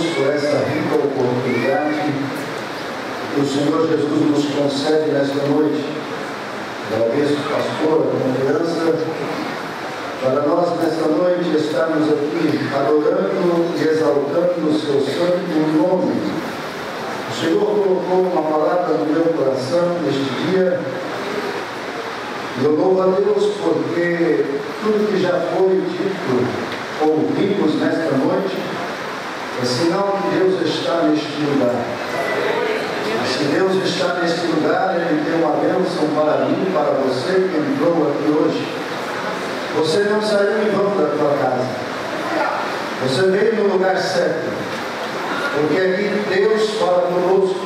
Deus por essa rica oportunidade que o Senhor Jesus nos concede nesta noite. Agradeço, pastor, a confiança para nós nesta noite estarmos aqui adorando e exaltando o seu santo nome. O Senhor colocou uma palavra no meu coração neste dia. E eu louvo a Deus porque tudo que já foi dito, ouvimos nesta noite, é sinal que Deus está neste lugar. Se Deus está neste lugar, Ele tem uma bênção para mim, para você que entrou aqui hoje. Você não saiu em vão da tua casa. Você veio no lugar certo. Porque aqui Deus fala conosco.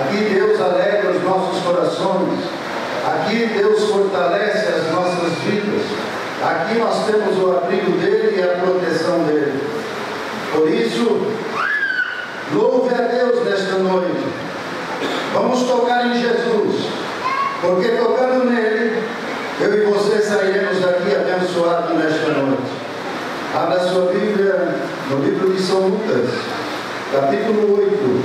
Aqui Deus alegra os nossos corações. Aqui Deus fortalece as nossas vidas. Aqui nós temos o abrigo dele e a proteção dele. Por isso, louve a Deus nesta noite. Vamos tocar em Jesus, porque tocando nele, eu e você sairemos daqui abençoados nesta noite. Abra sua Bíblia no livro de São Lucas, capítulo 8,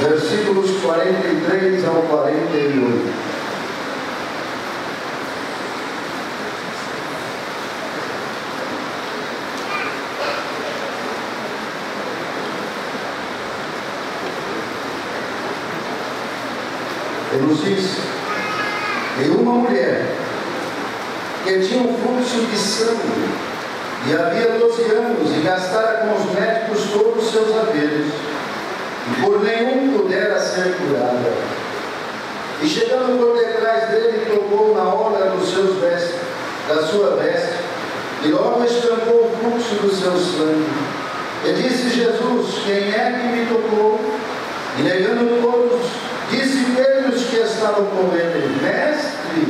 versículos 43 ao 48. Ele nos diz: e uma mulher que tinha um fluxo de sangue e havia 12 anos e gastara com os médicos todos os seus haveres, e por nenhum pudera ser curada. E chegando por detrás dele, tocou na hora dos seus vestes, da sua veste, e logo estancou o fluxo do seu sangue. E disse Jesus: Quem é que me tocou? E negando todos, disse Pedro que estavam com ele: Mestre,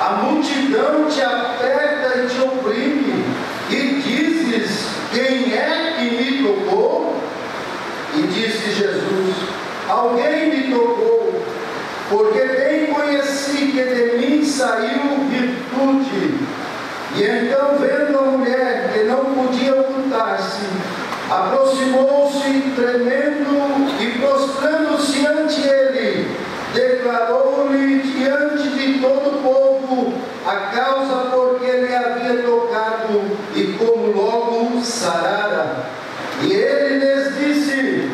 a multidão te aperta e te oprime, e dizes: Quem é que me tocou? E disse Jesus: Alguém me tocou, porque bem conheci que de mim saiu virtude. E então, vendo a mulher que não podia ocultar-se, aproximou-se tremendo e prostrando-se ante ele, declarou-lhe diante de todo o povo a causa por que ele havia tocado e como logo sarara. E ele lhes disse: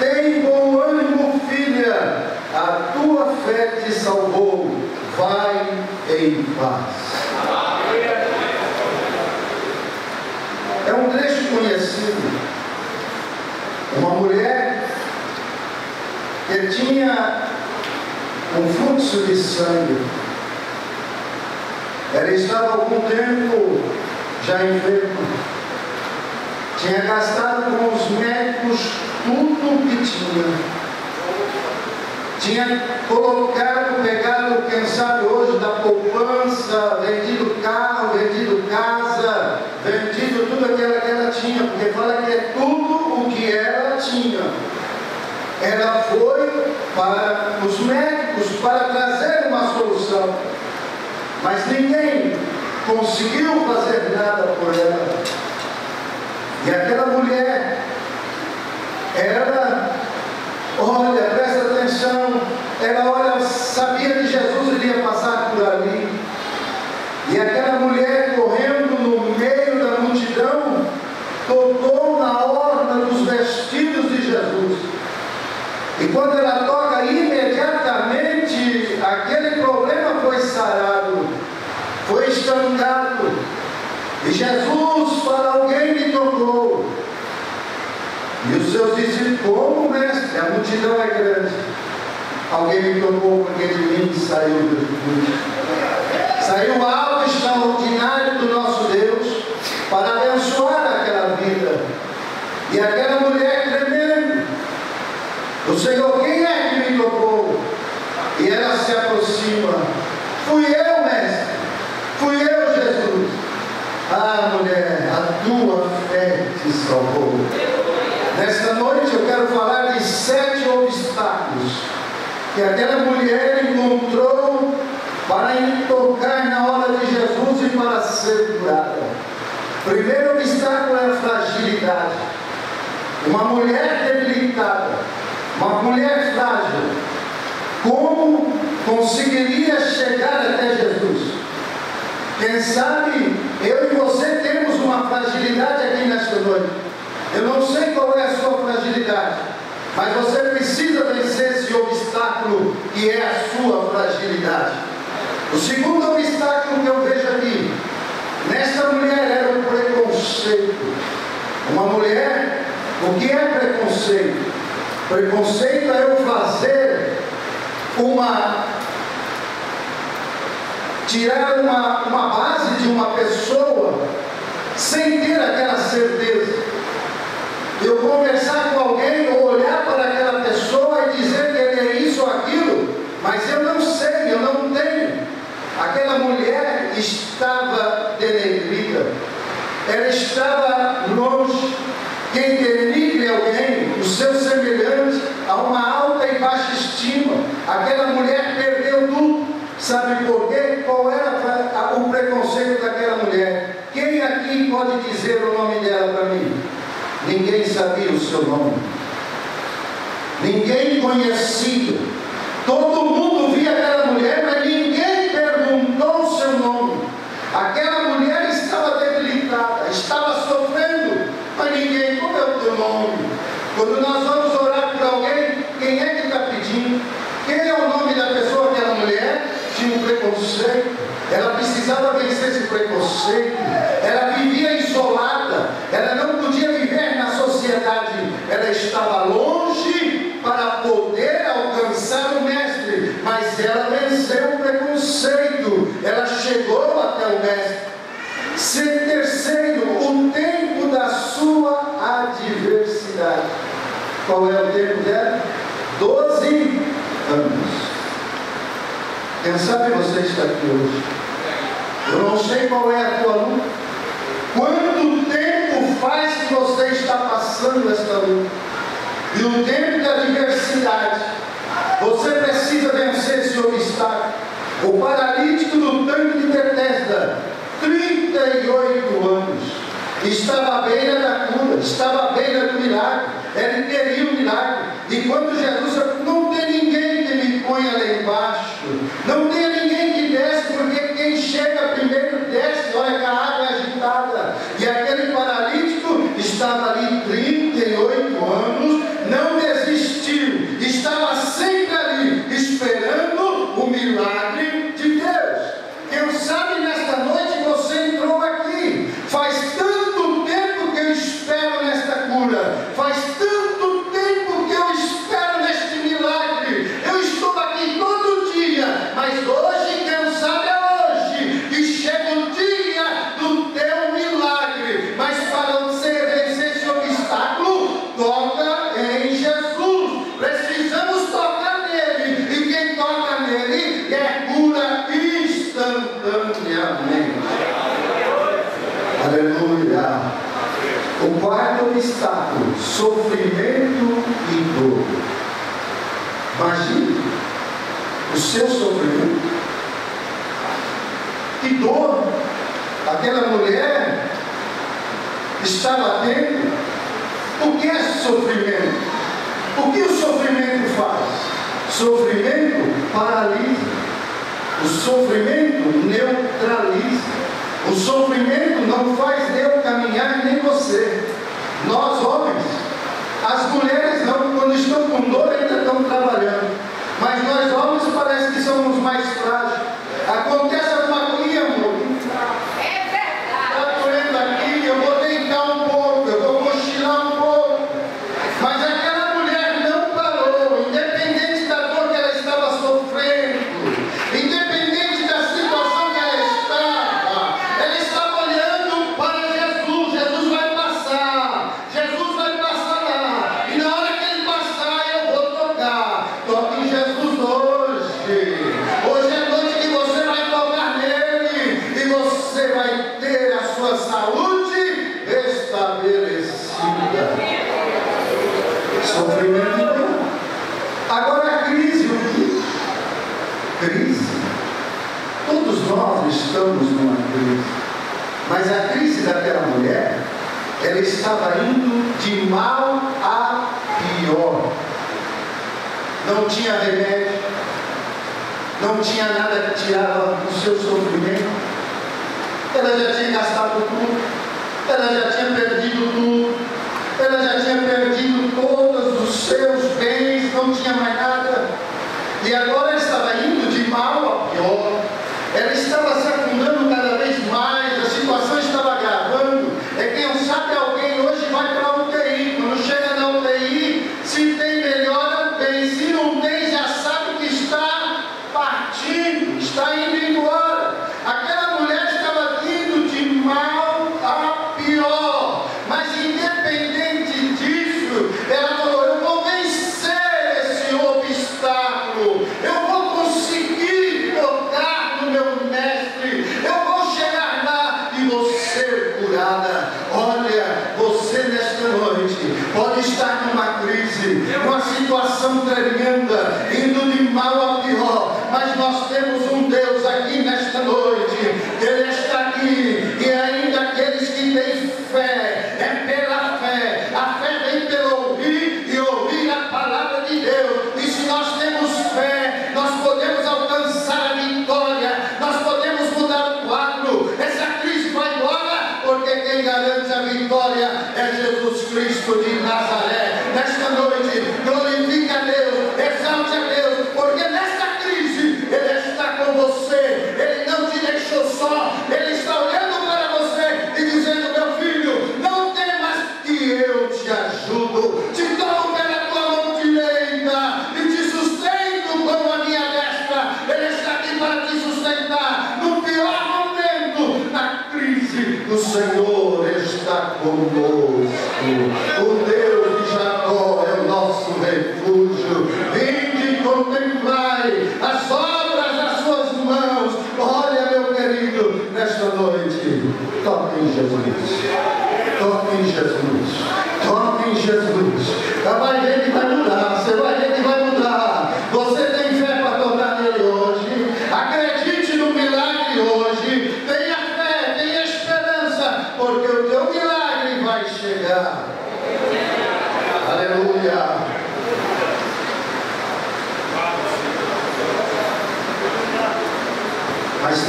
Tem bom ânimo, filha, a tua fé te salvou, vai em paz. É um trecho conhecido. Uma mulher que tinha um fluxo de sangue. Ela estava algum tempo já enferma. Tinha gastado com os médicos tudo o que tinha. Tinha colocado, pegado, quem sabe hoje, da poupança, vendido carro, vendido casa, vendido tudo aquilo que ela tinha, porque fala que é tudo o que ela tinha. Ela foi para os médicos para trazer uma solução, mas ninguém conseguiu fazer nada por ela. E aquela mulher, ela, olha, presta atenção, ela olha, sabia que Jesus iria passar por ali. E aquela mulher correndo no meio da multidão, tocou na orla dos vestidos de Jesus. E quando ela toca, imediatamente aquele problema foi sarado, foi estancado. E Jesus para alguém me tocou. E os seus discípulos, como mestre? A multidão é grande. Alguém me tocou porque de mim saiu virtude. Saiu algo extraordinário do nosso Deus para abençoar aquela vida. E aquela mulher Senhor, quem é que me tocou? E ela se aproxima. Fui eu, mestre. Fui eu, Jesus. Ah, mulher, a tua fé te salvou. Nesta noite eu quero falar de sete obstáculos que aquela mulher encontrou para tocar na hora de Jesus e para ser curada. Primeiro obstáculo é a fragilidade. uma mulher debilitada, uma mulher frágil, como conseguiria chegar até Jesus? Quem sabe eu e você temos uma fragilidade aqui nesta noite. Eu não sei qual é a sua fragilidade, mas você precisa vencer esse obstáculo que é a sua fragilidade. O segundo obstáculo que eu vejo aqui, nesta mulher era o preconceito. Uma mulher, o que é preconceito? Preconceito é eu fazer uma tirar uma, uma base de uma pessoa sem ter aquela certeza. Eu conversar com alguém ou olhar para aquela pessoa e dizer que ele é isso ou aquilo, mas eu não sei, eu não tenho. Aquela mulher estava denegrida, ela estava longe. Quem denigre alguém, o seu semelhante, a uma alta e baixa estima, aquela mulher perdeu tudo. Sabe por quê? Qual era o preconceito daquela mulher? Quem aqui pode dizer o nome dela para mim? Ninguém sabia o seu nome. Ninguém conhecia. Todo mundo via aquela mulher, mas ninguém perguntou o seu nome. Aquela mulher estava debilitada, estava sofrendo, mas ninguém, como é o teu nome? Quando nós vamos orar por alguém, quem é que está pedindo? Quem é o nome da pessoa, aquela mulher? tinha um preconceito, ela precisava vencer esse preconceito, ela vivia isolada, ela não podia viver na sociedade, ela estava longe para poder alcançar o Mestre, mas ela venceu o preconceito, ela chegou até o Mestre. Terceiro, o tempo da sua adversidade. Qual é o tempo dela? Doze anos. Quem sabe você está aqui hoje. Eu não sei qual é a tua luta. Quanto tempo faz que você está passando esta luta? E o tempo da diversidade. Você precisa vencer esse obstáculo. O paralítico do tanque de Bethesda, 38 anos, estava à beira da cura, estava obstáculo, sofrimento e dor. Imagine o seu sofrimento. Que dor aquela mulher estava tendo. O que é sofrimento? O que o sofrimento faz? Sofrimento paralisa. O sofrimento neutraliza. O sofrimento não faz eu caminhar nem você. Nós homens, as mulheres não, quando estão com dor ainda estão trabalhando. Mas nós homens parece que somos mais frágeis. Acontece alguma coisa, amor. É verdade. Está doendo aqui, eu vou deitar um pouco, eu vou cochilar um pouco. Mas aquela mulher não parou, independente da dor que ela estava sofrendo, independente da situação que ela estava, ela estava olhando para Jesus. Jesus vai passar, Jesus vai passar lá. E na hora que ele passar, eu vou tocar. Toque em Jesus hoje. Hoje é noite que você vai tocar nele e você vai ter a sua saúde estabelecida. Sofrimento e dor. Agora a crise, o que? Crise. Todos nós estamos numa crise. Mas a crise daquela mulher Ela estava indo de mal a pior. Não tinha remédio, não tinha nada que tirava o seu sofrimento. Ela já tinha gastado tudo, ela já tinha perdido tudo, ela já tinha perdido todos os seus bens, não tinha mais nada. E agora estava indo de mal a pior. Ela estava se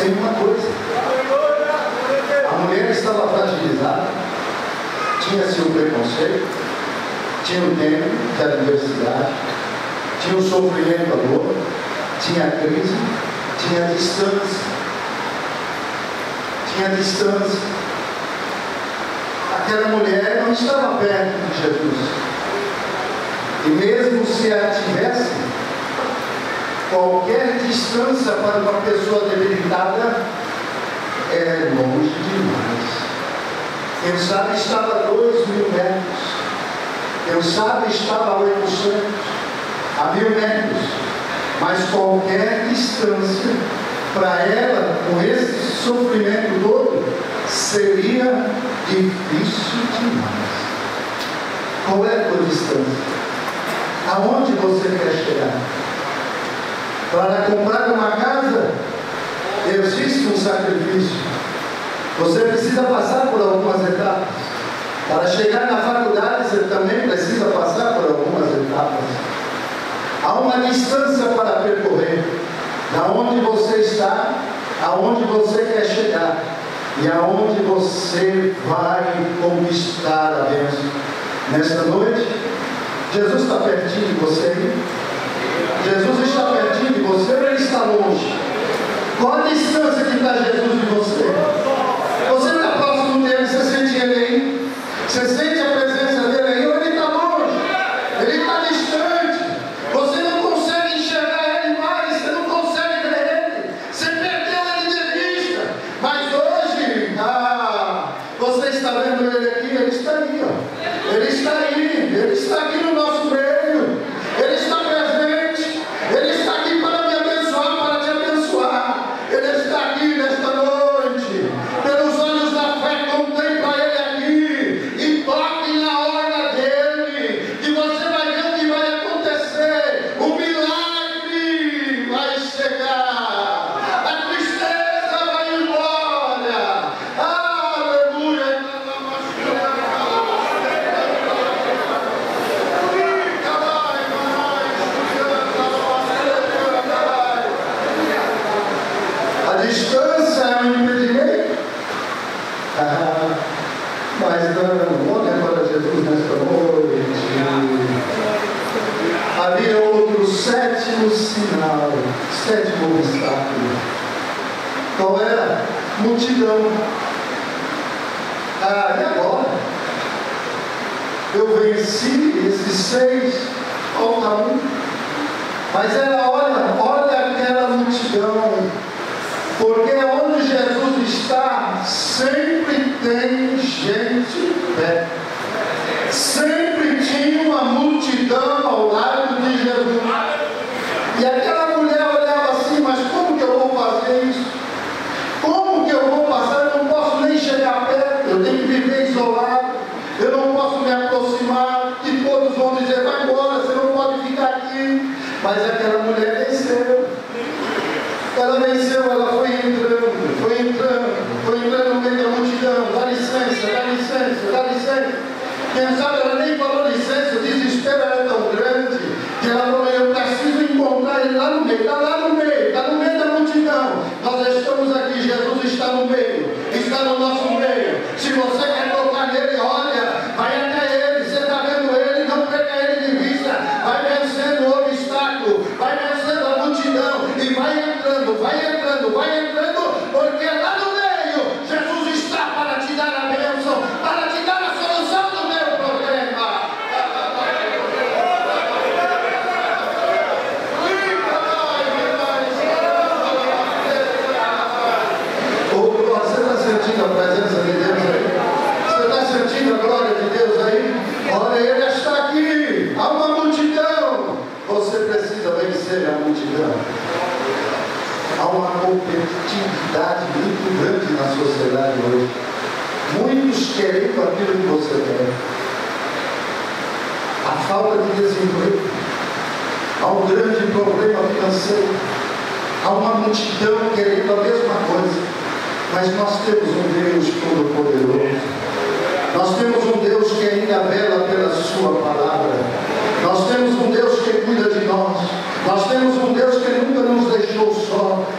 Tem uma coisa. A mulher estava fragilizada, tinha seu preconceito, tinha o tempo da adversidade, tinha o sofrimento, a dor, tinha a crise, tinha a distância. Tinha a distância. Aquela mulher não estava perto de Jesus. E mesmo se a tivesse, qualquer distância para uma pessoa debilitada é longe demais. Quem sabe estava a dois mil metros. Quem sabe estava a 800, a mil metros. Mas qualquer distância para ela, com esse sofrimento todo, seria difícil demais. Qual é a tua distância? Aonde você quer chegar? Para comprar uma casa, existe um sacrifício. Você precisa passar por algumas etapas. Para chegar na faculdade, você também precisa passar por algumas etapas. Há uma distância para percorrer. Da onde você está, aonde você quer chegar. E aonde você vai conquistar a bênção. Nesta noite, Jesus está pertinho de você. Jesus está pertinho você ou ele está longe? Qual a distância que está Jesus de você? Você está próximo dele, você sente ele aí? Você sente a presença dele aí ou ele está longe? Ele está distante. Você não consegue enxergar ele mais, você não consegue ver ele. Você perdeu ele de vista. Mas hoje, ah, você está vendo ele aqui, ele está aí, ó. Ele está aí, ele está aqui no nosso meio. Ele está presente. Ele está aqui para me abençoar, para te abençoar. Ele está aqui nesta noite. sinal, sétimo obstáculo. Qual era? Multidão. Ah, e agora? Eu venci esses seis, falta um. Mas era,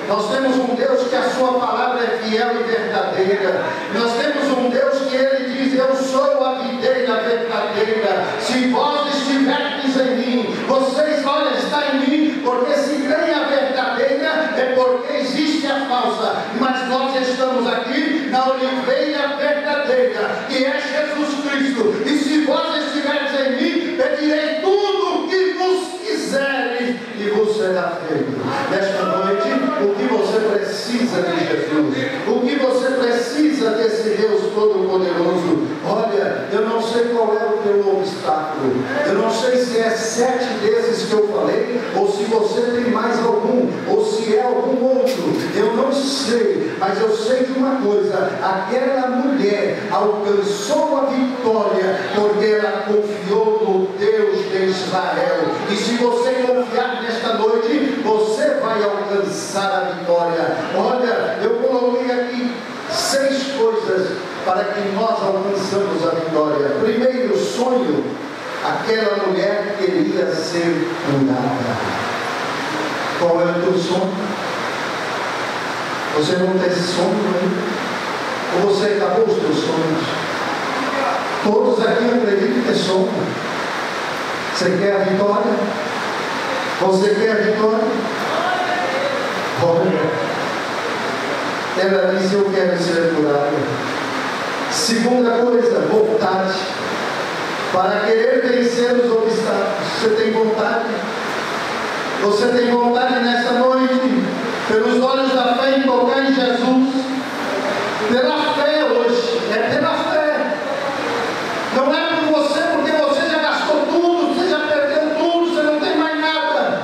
Nós temos um Deus que a Sua palavra é fiel e verdadeira. Nós temos um Deus que Ele diz: Eu sou a videira verdadeira. Se vós estiverdes em mim, vocês, olha, está em mim, porque se creem a verdadeira, é porque existe a falsa. Mas nós estamos aqui na oliveira verdadeira, que é Jesus Cristo. E se vós estiverdes em mim, pedirei tudo o que vos quiseres e vos será feito. Nesta noite, o que você precisa de Jesus, o que você precisa desse Deus Todo-Poderoso. Olha, eu não sei qual é o teu obstáculo, eu não sei se é sete desses que eu falei, ou se você tem mais algum, ou se é algum outro, eu não sei, mas eu sei de uma coisa: aquela mulher alcançou a vitória porque ela confiou no Deus de Israel. E se você confiar nesta alcançar a vitória. Olha, eu coloquei aqui seis coisas para que nós alcançamos a vitória. Primeiro sonho, aquela mulher queria ser curada. Qual é o teu sonho? Você não tem sonho? Ou você acabou os teus sonhos? Todos aqui acreditam que é sonho. Você quer a vitória? Você quer a vitória? Ela disse: Eu quero ser curada. Segunda coisa, vontade. Para querer vencer os obstáculos. Você tem vontade? Você tem vontade nessa noite, pelos olhos da fé, em tocar em Jesus? Pela fé hoje, é pela fé. Não é por você, porque você já gastou tudo, você já perdeu tudo, você não tem mais nada.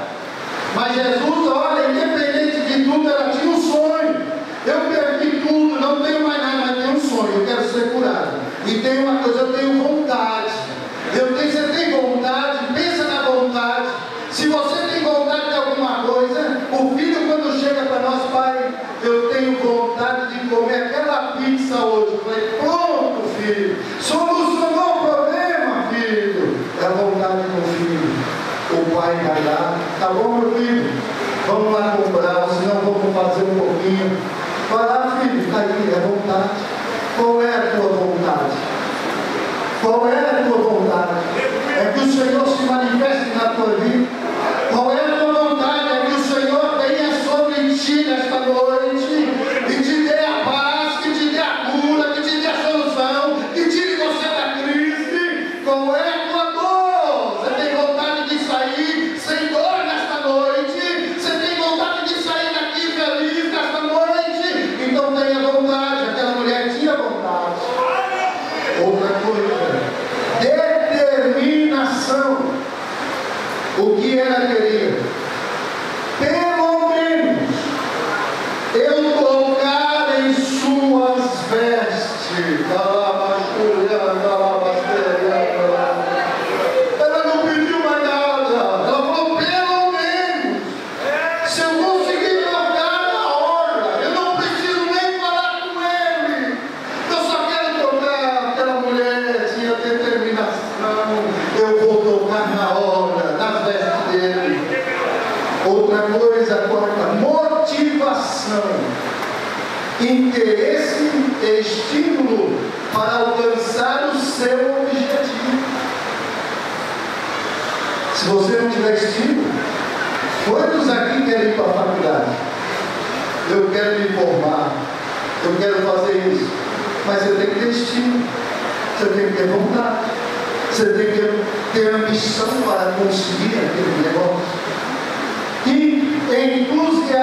Mas Jesus, olha, independente de tudo, ela tinha um sonho. Eu perdi tudo, não tenho mais nada, mas tenho um sonho, eu quero ser curado. E tem uma coisa, eu tenho vontade. Eu tenho, você tem vontade, pensa na vontade. Se você tem vontade de alguma coisa, o filho quando chega para nós, pai, eu tenho vontade de comer aquela pizza hoje. Eu falei, pronto, filho, solucionou o problema, filho. É a vontade do filho. O pai vai lá, tá bom, meu filho? Vamos lá comprar, senão vamos fazer um pouquinho. Vai lá, filho, está aí, é vontade. Qual é a tua vontade? Qual é a tua vontade? É que o Senhor se manifeste na tua vida.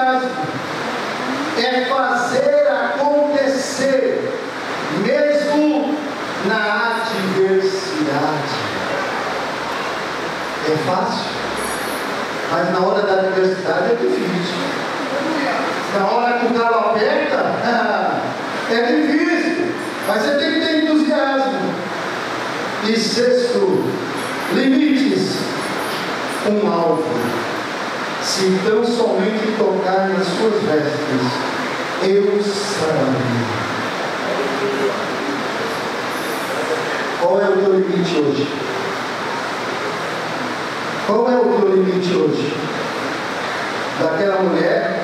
prioridade é fazer acontecer, mesmo na adversidade. É fácil, mas na hora da adversidade é difícil. Na hora que o galo aperta, é difícil, mas você tem que ter entusiasmo. E sexto, limites, um alvo. Se tão somente tocar nas suas vestes, eu sararei. Qual é o teu limite hoje? Qual é o teu limite hoje? Daquela mulher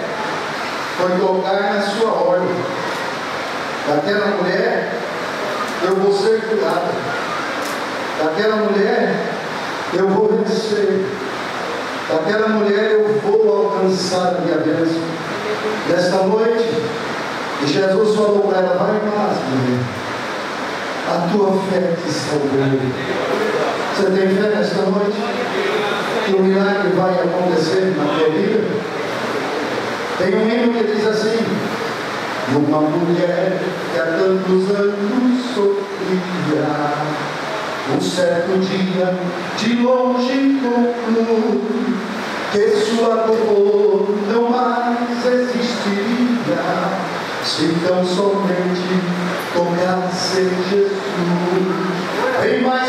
foi tocar na sua ordem. Daquela mulher eu vou ser curada. Daquela mulher eu vou vencer. Daquela mulher eu vou alcançar a minha bênção. Nesta noite, Jesus falou para ela, vai em paz, mulher. A tua fé te salvou. Você tem fé nesta noite? Que o milagre vai acontecer na tua vida? Tem um hino que diz assim, uma mulher que há tantos anos sofria um certo dia, de longe concluo que sua dor não mais existiria se tão somente tomasse Jesus. Tem mais